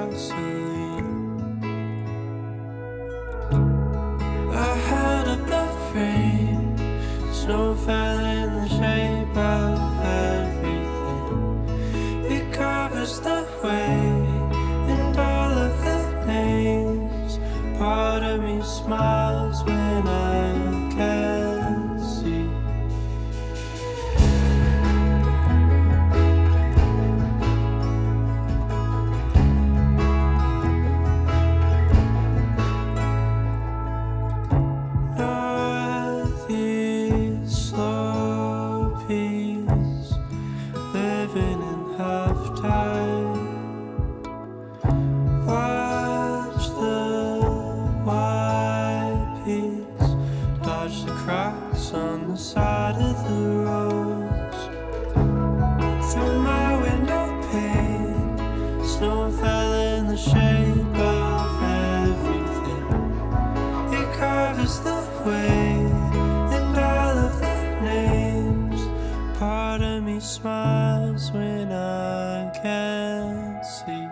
gasoline. I held up the frame, snow fell in the shape of everything. It covers the way and all of the names. Part of me smiles when I can half see.